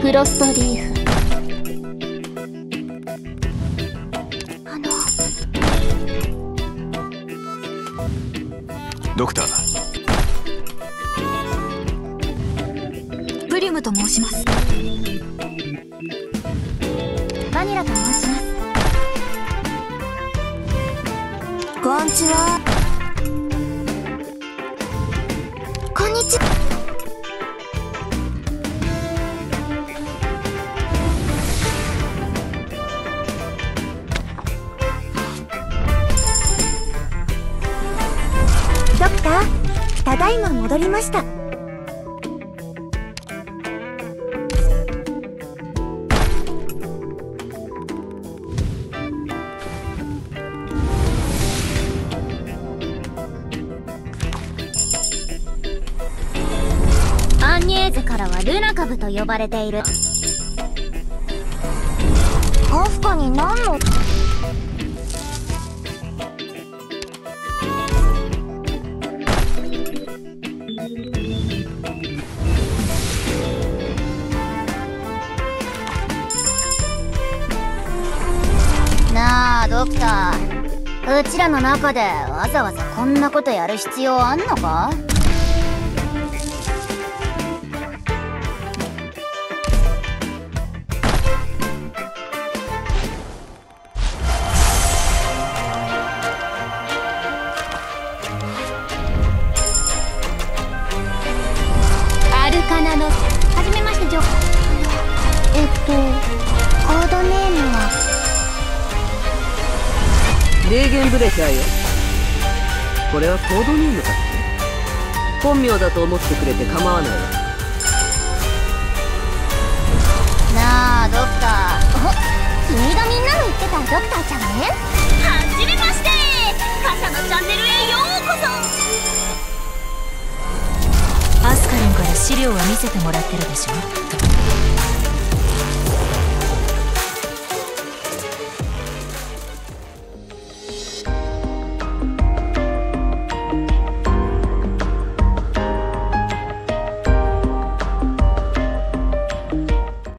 フロストリーフ。あの。ドクター。ブリムと申します。バニラと申します。こんにちはドクターただいま戻りました。アンニエーゼからはルナ株と呼ばれている。カフカに何の？ドクター。うちらの中でわざわざこんなことやる必要あんのか？レーゲンブレーカーよ。これはコードネームかって本名だと思ってくれて構わないわなあドクタお 君がみんなの言ってたドクターちゃんね？ーはじめまして！傘のチャンネルへようこそ！アスカリンから資料は見せてもらってるでしょ？